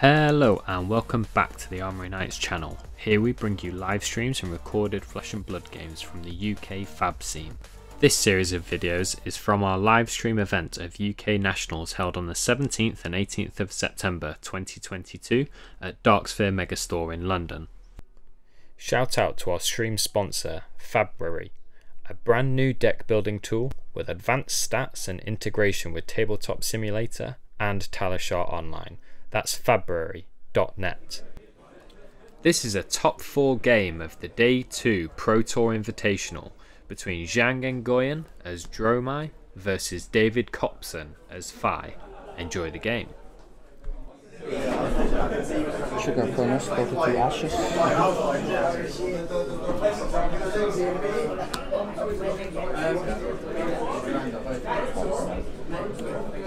Hello and welcome back to the Armory Knights channel. Here we bring you live streams and recorded Flesh and Blood games from the UK fab scene. This series of videos is from our live stream event of UK Nationals held on the 17th and 18th of September 2022 at Dark Sphere Megastore in London. Shout out to our stream sponsor, Fabrary, a brand new deck building tool with advanced stats and integration with Tabletop Simulator and Talishar Online. That's fabrary.net. This is a top 4 game of the Day 2 Pro Tour Invitational between Giang Nguyen as Dromai versus David Copson as Fai. Enjoy the game. Sugar furnace, 42 ashes.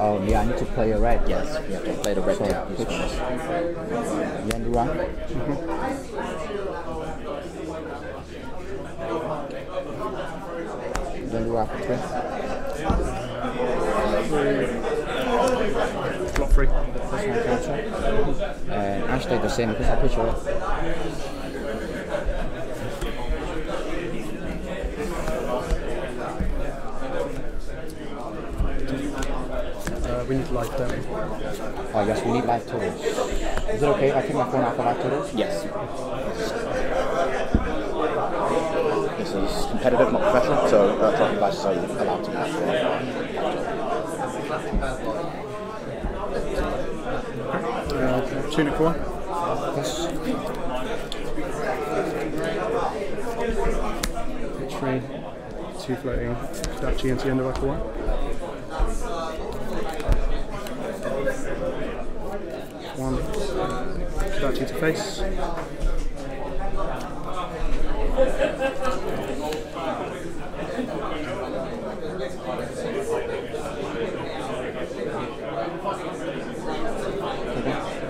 Oh yeah, I need to play a red. Yes, you have to play the red So, deck. which Yendurai. Yendurai for three. Drop three. First one counter. And stayed the same because I pitch it. We need to light them. Oh yes, we need light totals. Is it okay if I take my phone out for light totals? Yes. This is competitive, not professional, so uh, drop devices are allowed to match. Uh, tunic for one. Yes. Pitch three. Two floating. Dachi into the end of our one. One. Dachi to face.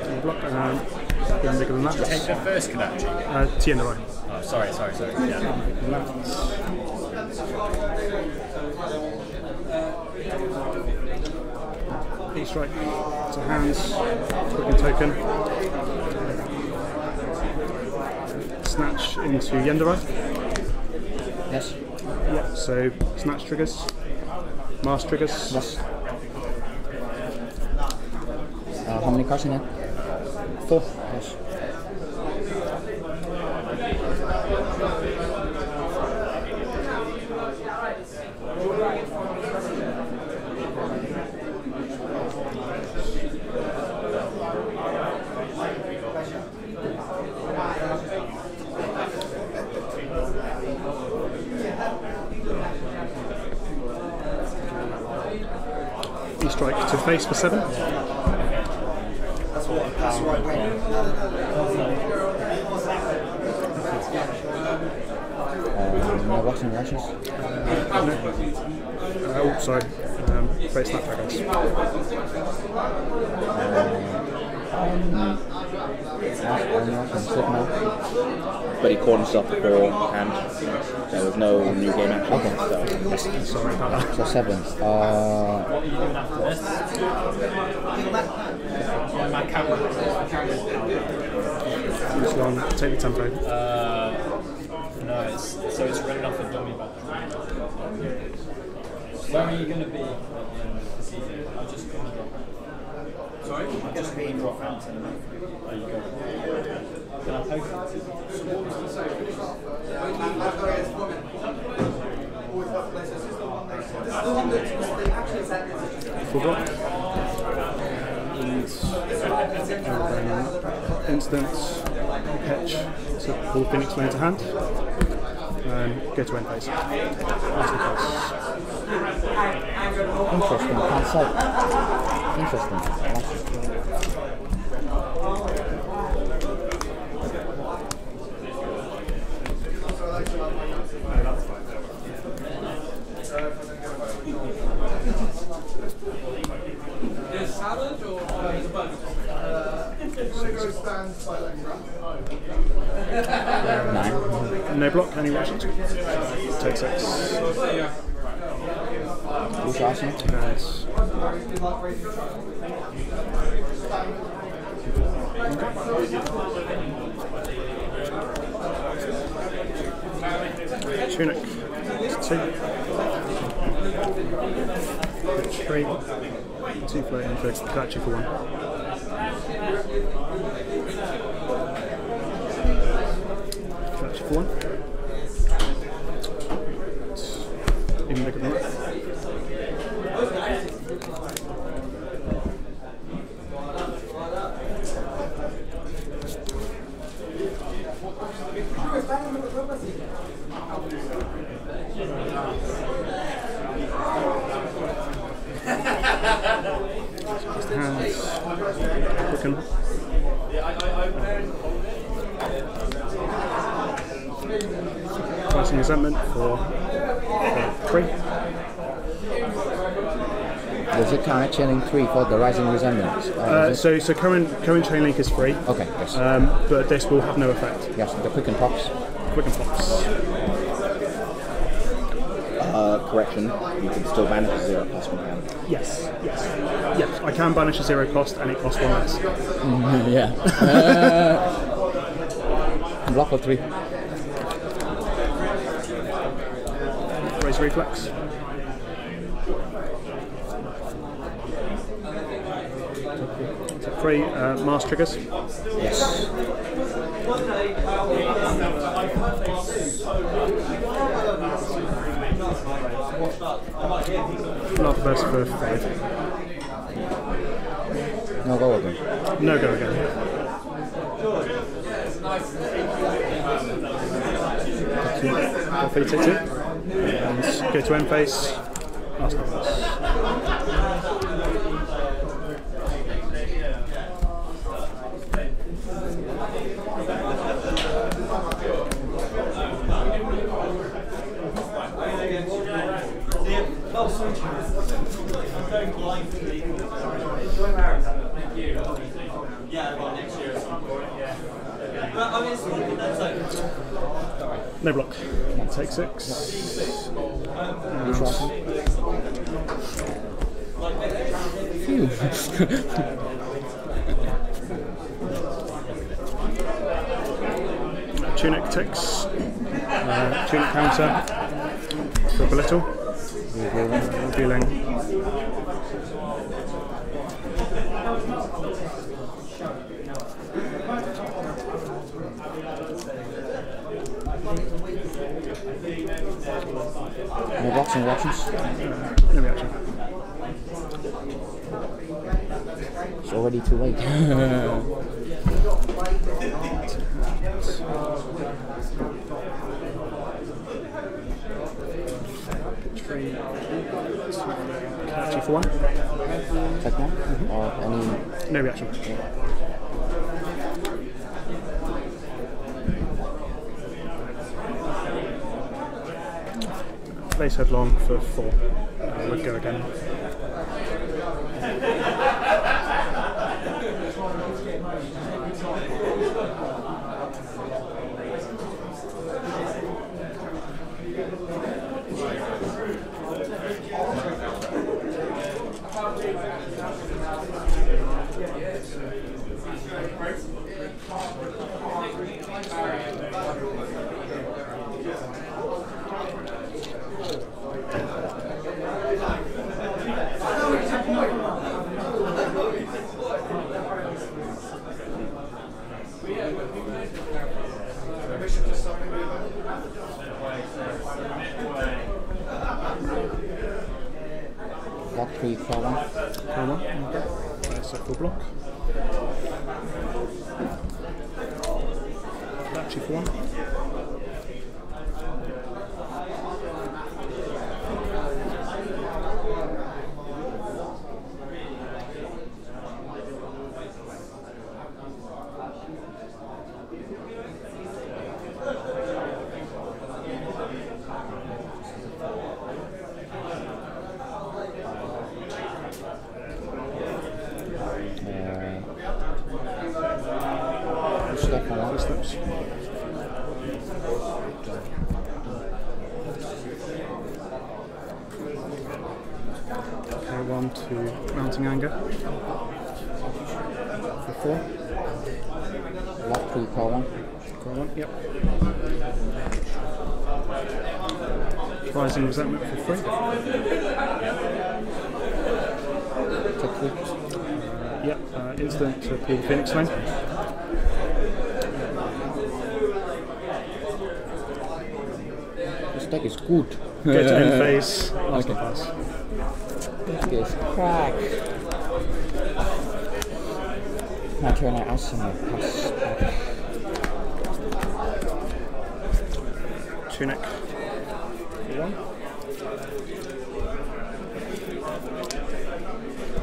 And block. Um, bigger than that. Take the first Kodachi. Uh, T end of Oh, sorry, sorry, sorry. Yeah. Strike to hands, token. Snatch into Yendurai. Yes. Yep, so snatch triggers, mass triggers. Yes. Uh, how many cards in there? Four. Yes. E strike to face for seven. Um, and rashes. Uh, oh, sorry. Um, face snapdragons. Ash, one rock and slip now. But he caught himself beforehand. There was no new game action. Okay. So Sorry about that. So seven. Uh, Use one, take the tempo. No, it's, so it's running off a dummy battery. Where are you going to be at the end of the season? I'll just come and drop. Sorry? I'll just come and drop out and there you go. Block. And um, instant pitch to pull Phoenix Flame to hand. And go to end phase. That's interesting. Interesting. Nine. No block, any reactions? Take six. Who's Arsenal? Nice. Tunic. Two. Three. Two floating for Kodachi for one. Kodachi for one. Even bigger than that. Just hands. Quicken. Rising resentment for uh, three. There's a current chilling three for the rising resentment. Uh, Uh, so, so current current chain link is free, okay, yes. um, but this will have no effect. yes, the quicken pops. Quicken pops. Uh, correction, you can still banish a zero cost plus one hand. Yes, yes, yes. I can banish a zero cost, and it costs one less. yeah. Uh, block for three. Raise reflex. Three uh, mass triggers. Yes. Lava burst for five. No go again. No go again. Go for take two. Go to end Take six. Tunic ticks. Uh, tunic counter. For belittle. Revealing. No blocks and reactions. No reaction. It's already too late. Three. Two for one. Take one. Or any. No reaction. Blaze Headlong for four. Uh, would go again. Block three for one. Okay. So block. Actually for one. Uh, step for one. Steps. Okay, one to mounting anger. For four. Lock three, call one. Call one. Yep. Rising resentment for free. Three. Yep. Uh, instant to the Phoenix Flame. This deck is good. Go to end phase. Last Okay. pass. Deck is crack. My turn, I my pass. Tunic. For one.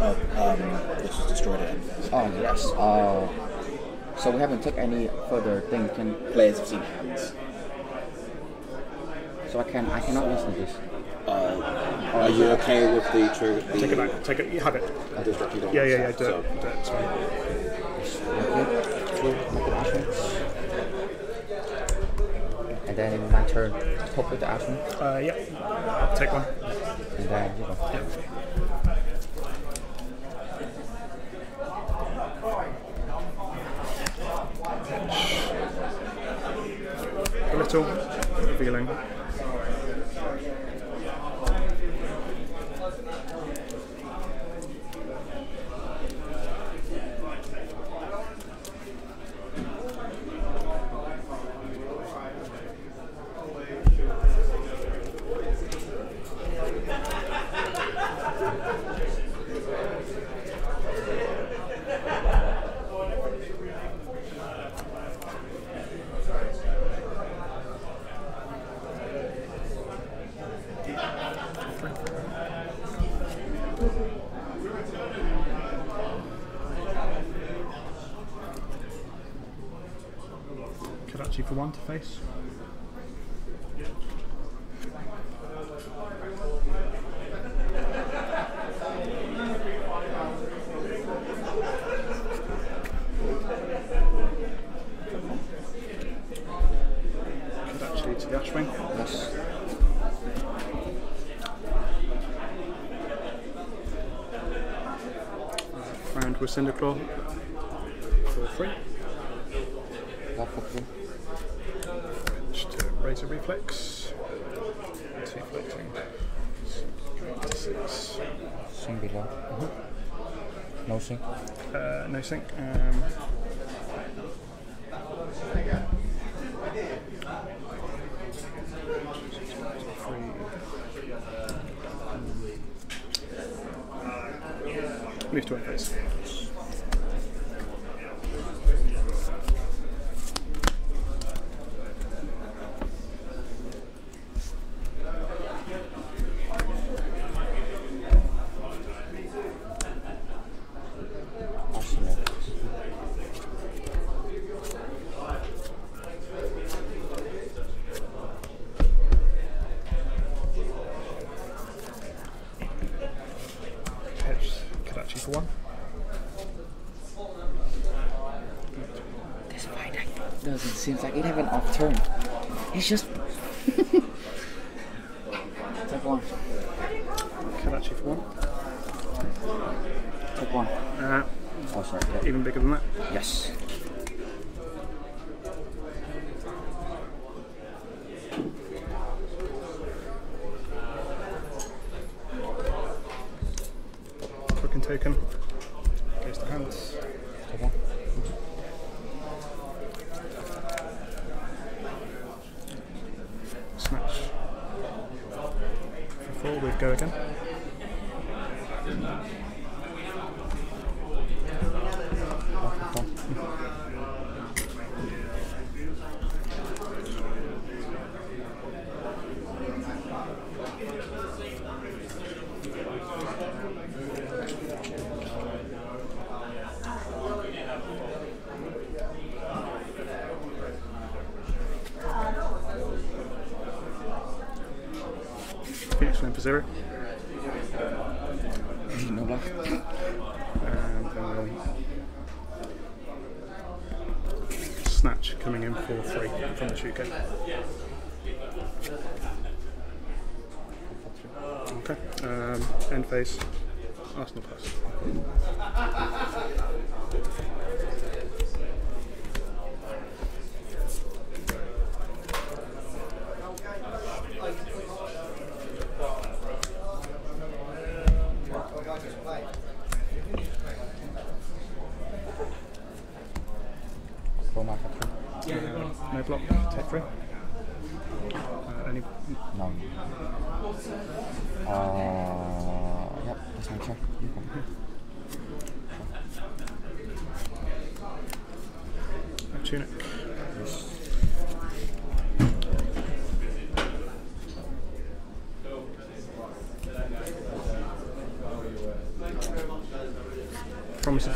Oh, um, it's just destroyed it. Oh, yes. Uh, so we haven't taken any further thing. Can Players have seen hands. so I can I cannot listen to this. Are you okay with the trigger? The Take it back. Take it. You have it. Destruct you Yeah, yeah, yeah. Do to it. Do it. It's fine. Okay. Two, make an action. And then my turn, top with the action, Uh, yeah. Take one. and then you go. A little. Revealing. For one to face. Kodachi to the Ashwing. Yes. Brand with Cinderclaw. For three. Lock for three. Just to raise a reflex. Two floating. Six. Sink Below. No sing. Uh, no sync. Um. Move to end phase. Token. Goes to hands. Take one. Snatch. For four, we'd go again. Lock for four. Phoenix Flame for zero. No luck. And then Snatch coming in for three from the Shuko. Okay. Um, end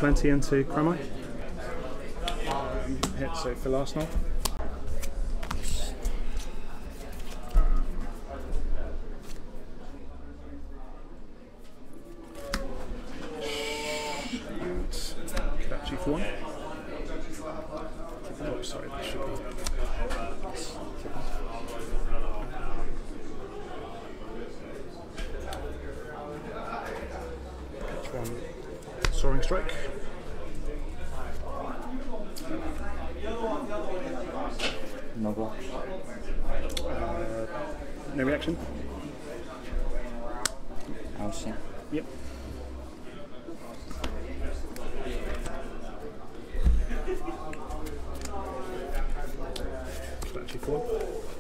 plenty into. Um, hit so for. Kodachi for one. Oh, sorry, that should be. Pitch one. Soaring strike. No blocks. Uh, no reaction. I'll see. Yep. Kodachi for one.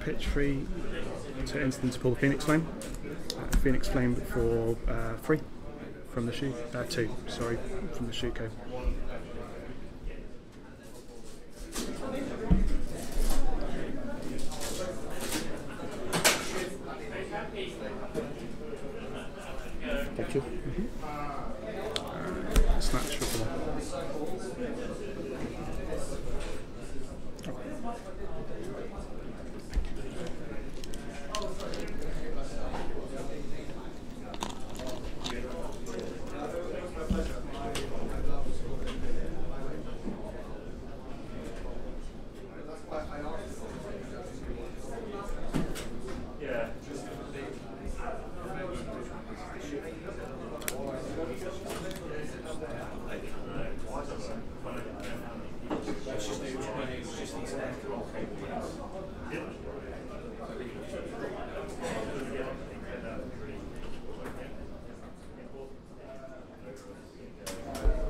pitch free to pull the Phoenix Flame. Uh, Phoenix Flame for uh, free from the shoe. Uh, two, sorry, from the Shuko. Take two. Snatch for four.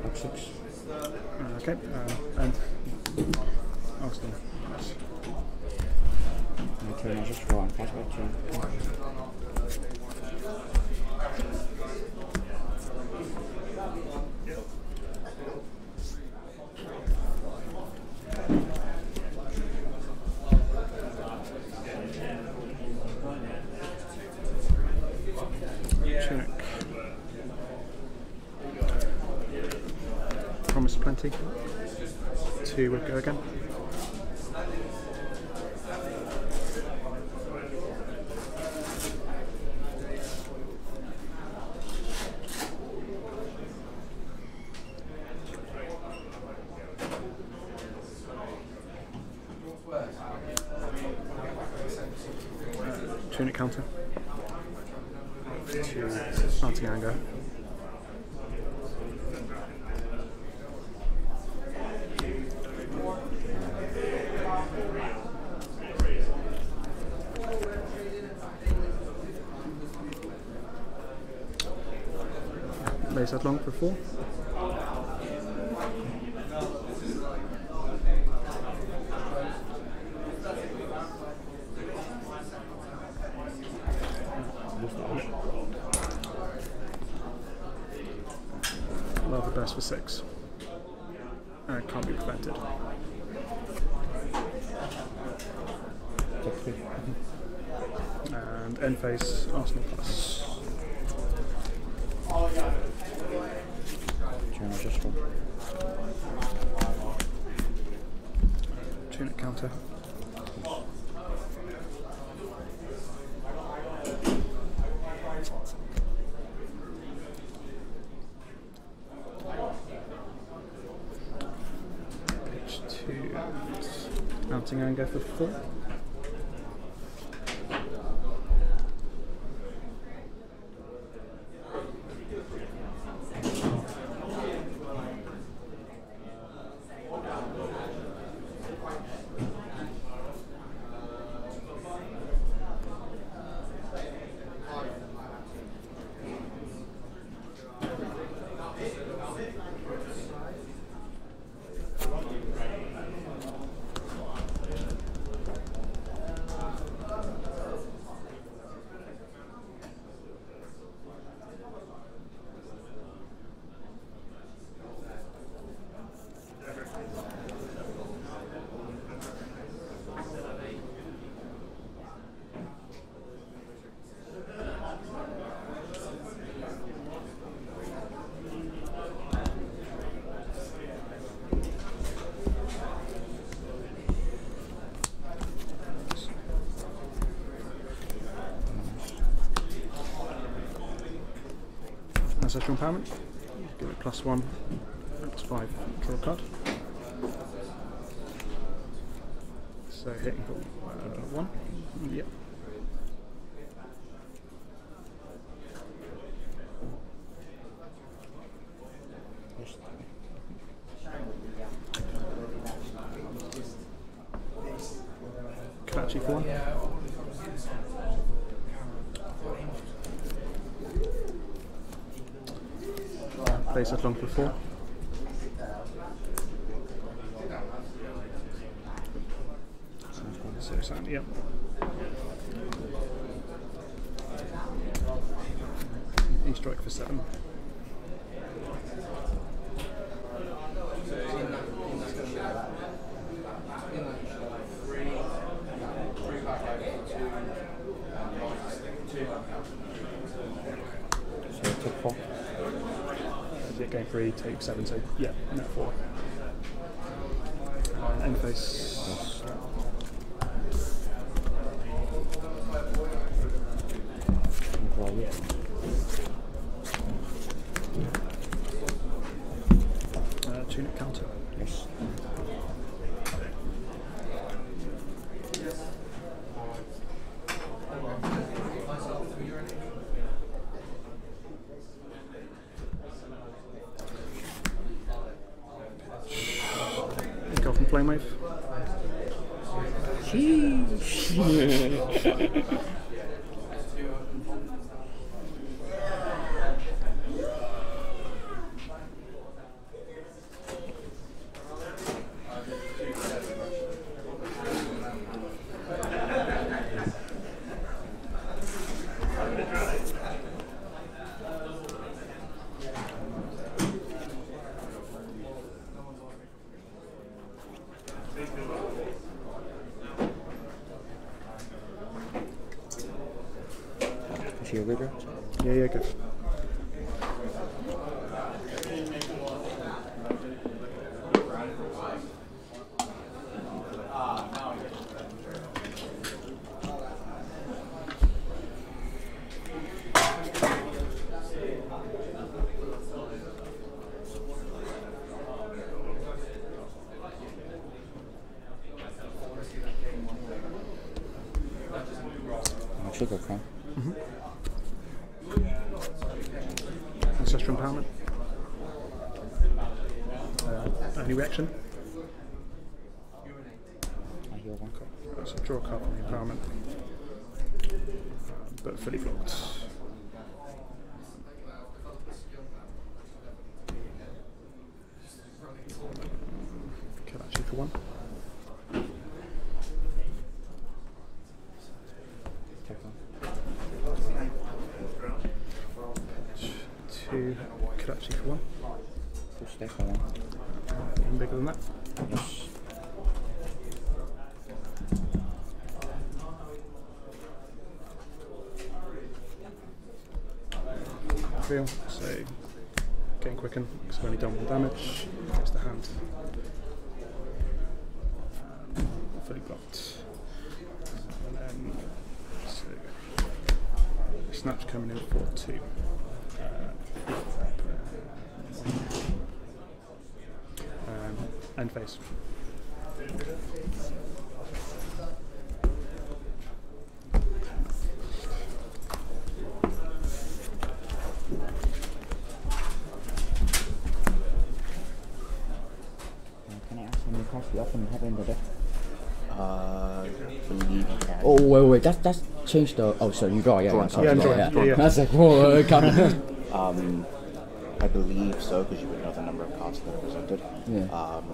Block six. Uh, okay, uh, and Arsenal. Nice. My turn, I just draw and pass back to you. Tunic. Promise plenty. Two would go again. Tunic counter. To Antiango. Lays that long for four. Best for six. And it can't be prevented. And end phase Arsenal plus. Turn, just. Tunic counter. Two. Mounting go for four. Ancestral Empowerment. Give it plus one. Plus five. Draw a card. So hitting uh, one. Yep. Kodachi for one. That long before. So yep. E strike for seven. So took four. Is it game three, take seven, so yeah, net four. Uh, end face. Uh, tunic counter. Yes. Go from flame wave. Is your leader? Yeah, yeah, good. Uh, sugar crown. Ancestral empowerment. Uh, any reaction? I heal one card. So draw a card from the empowerment. But fully blocked. Kill actually for one. Take one. Two. Kill actually for one. Two stay for one. Even bigger than that. Yes. Feel. So getting quicken because I've only done one damage. It's the hand. Fully blocked. And then so snatch coming in for two. Uh, end phase. Uh, can I ask how many cards you often have in the deck? Uh, believe you can. Oh wait, wait, that's that's changed the. Oh, sorry, you draw, yeah, Drawing yeah, sorry, cards. Yeah, yeah, drawing, yeah, yeah. That's like, whoa, uh, come. Um, I believe so because you would know the number of cards that are presented. Yeah. Um,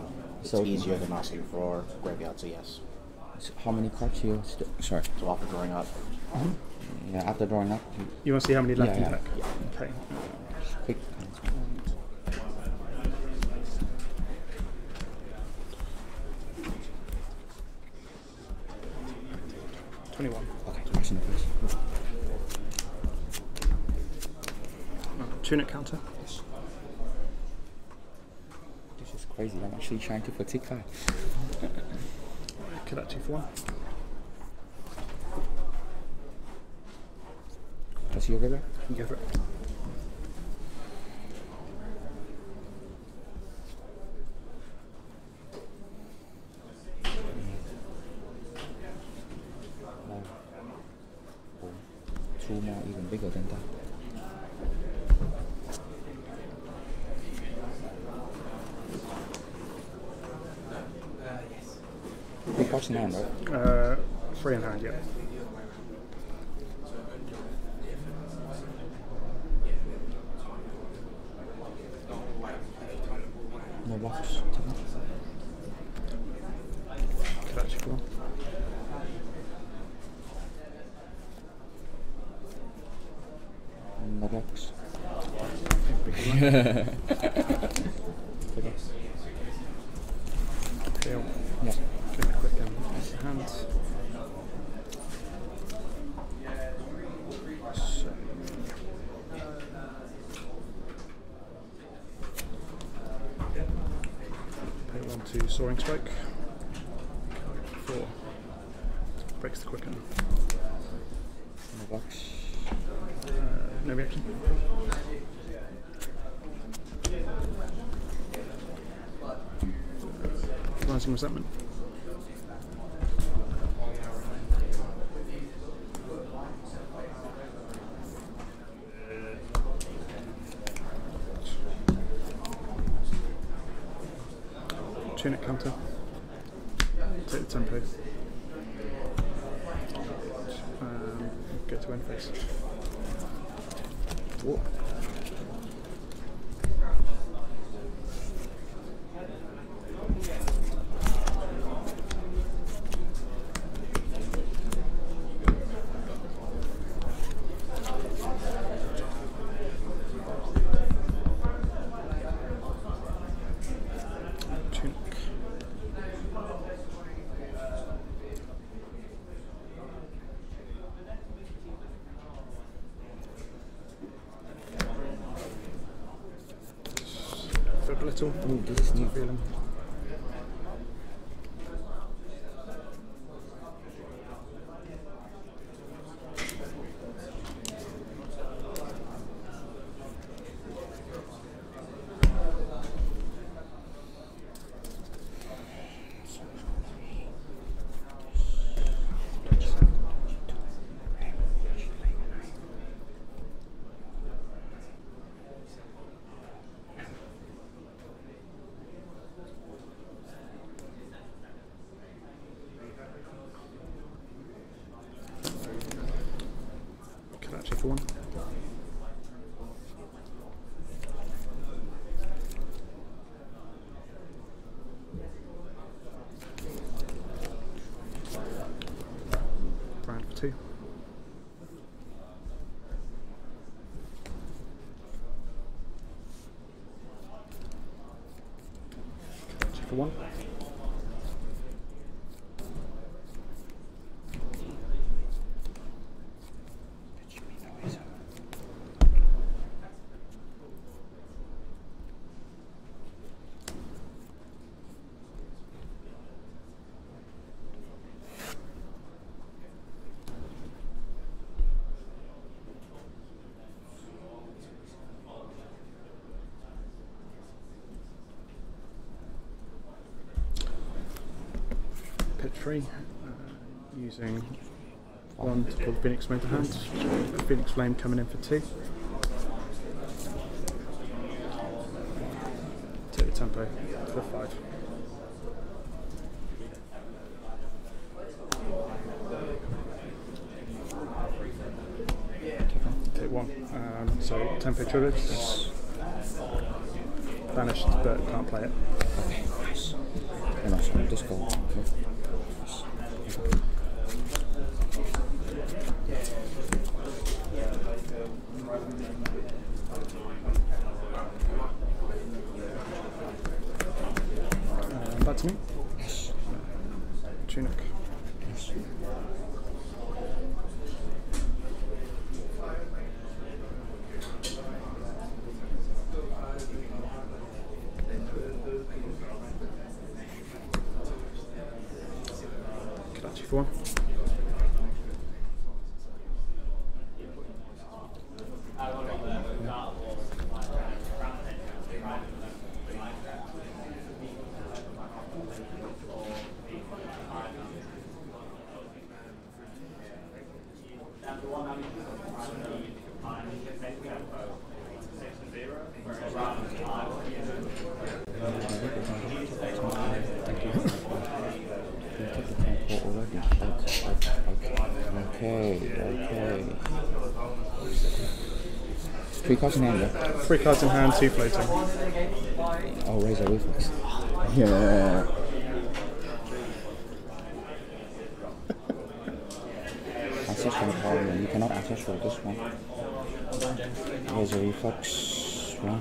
it's So- easier than asking for graveyard, so yes. How many cards you? St- sorry. So after drawing up, Yeah, after drawing up, you- You want to see how many left Yeah, in the yeah. deck? Okay. quick. actually trying to put it back. Could actually for one. That's your river? You it. Two more, even bigger than that. Cards in hand, right? Uh, three in hand, yeah. No box. Kodachi for one. No box. Deal. Yeah. Give it a quick um, hand. So. Pay one to Soaring Strike. Four. Breaks the quicken. No box. Uh, no reaction. Rising resentment. Tunic counter. Take the tempo. Um, go to end phase. Whoa. Tunic. Fib a little. Ooh, this is new. Feeling. Kodachi for one. Brand for two. Kodachi for one. Free. Using one to pull Phoenix to hand. Phoenix Flame coming in for two. Take the tempo for five. Take one. Um, so tempo triggers. Vanished, but can't play it. And also disco. Okay. Um, back to me. Tunic. Kodachi for one. Okay, okay. Three cards in hand, yeah? Three cards in hand, two floating. Oh, Razor Reflex. Yeah. Ancestral Power, you cannot ancestral this one. Razor Reflex. One.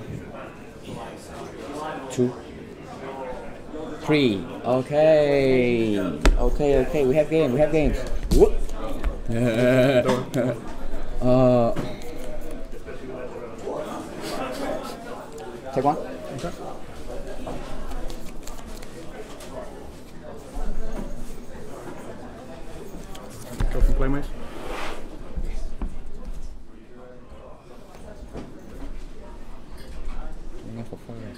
Two. Three. Okay. Okay, okay. We have game. We have games. Whoop. uh. Take one. Okay. Go from playmate. Going for fire.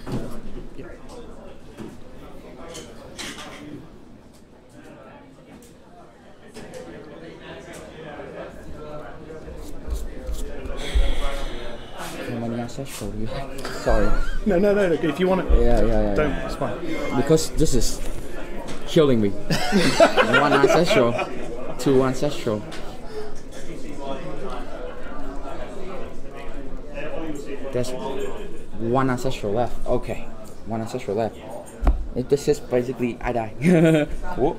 How many ancestral do you have? Sorry. No, no, no. Look, if you want it, Yeah, yeah, yeah. don't. yeah. It's fine. Because this is killing me. one ancestral, two ancestral. There's one ancestral left. Okay, one ancestral left. If this is basically I die. Whoop.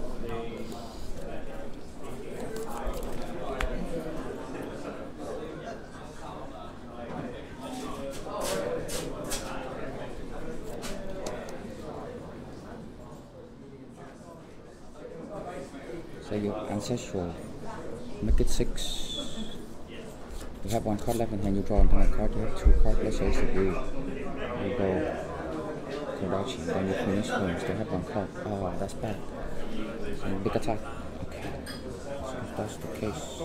So your ancestral, make it six. You have one card left and then you draw another card. You have two cards. Let's say it's a blue. You go Kodachi, then you finish turn. Still have one card. Oh, that's bad. So big attack. Okay. So if that's the case,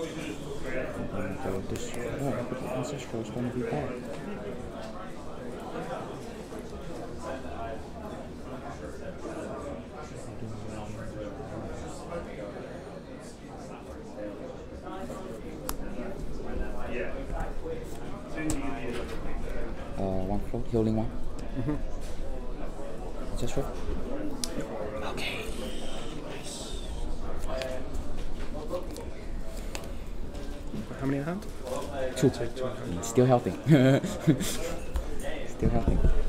I'm gonna go this. Oh, look the ancestral is gonna be bad. Uh, healing one. Mm-hmm. Ancestral. Okay. How many in hand? Two. Still healthy. Still healthy.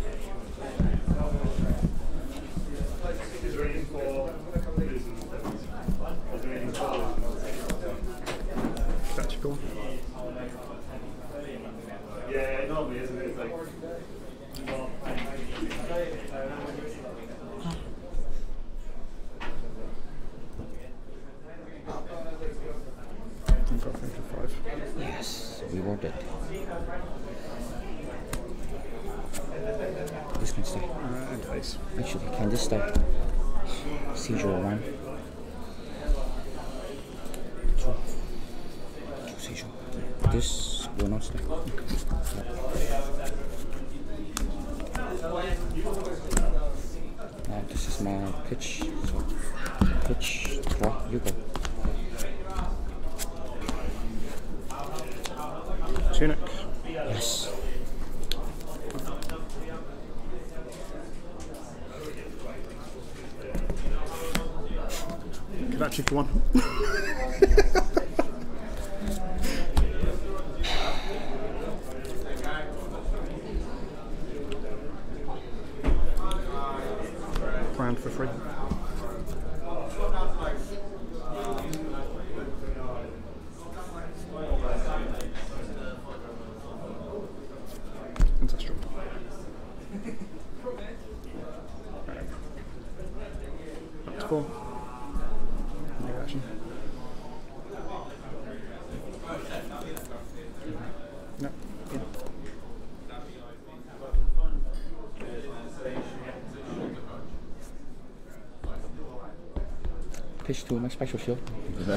Pitch to my Spectral Shield. Good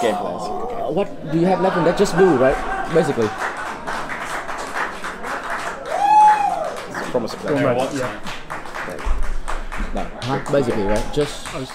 game plans. Uh, what do you have left in that? Just blue, right? Basically. Promise of Go on, pleasure. Yeah. No. Huh? Basically, right? Just I was